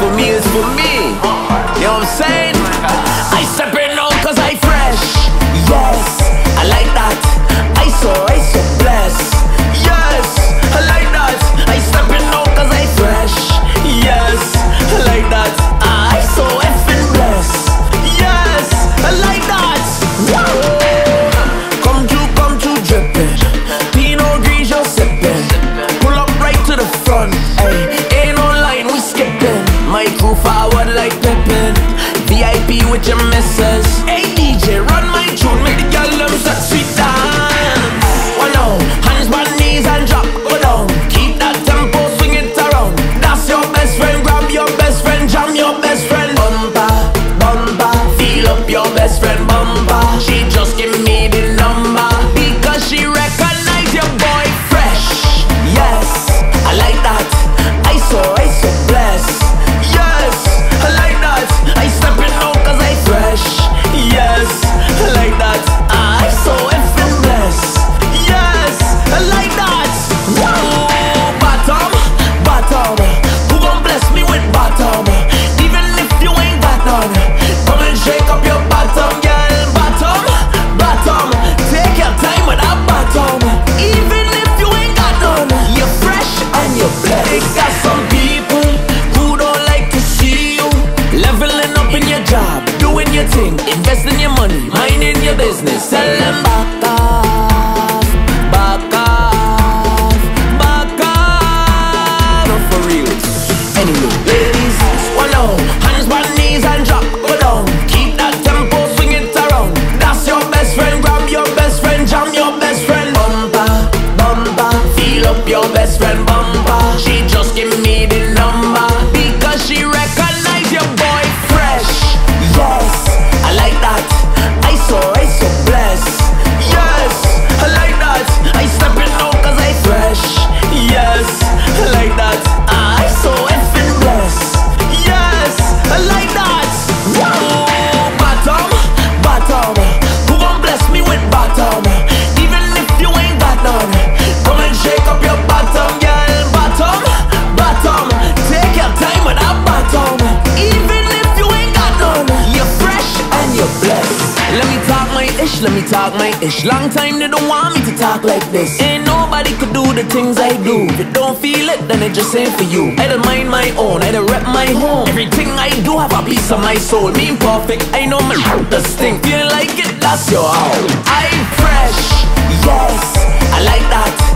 for me It's for me. You know what I'm saying? with your missus. spread ish, let me talk my ish. Long time they don't want me to talk like this. Ain't nobody could do the things I do. If you don't feel it, then it just ain't for you. I don't mind my own, I don't rep my home. Everything I do have a piece of my soul. Mean perfect, I know my the stink. Feel like it, that's your own. I'm fresh, yes, I like that.